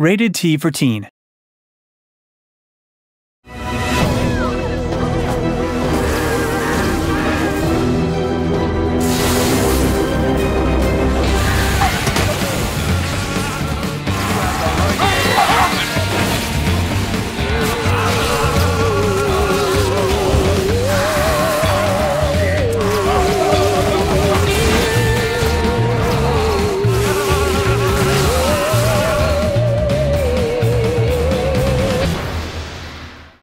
Rated T for Teen.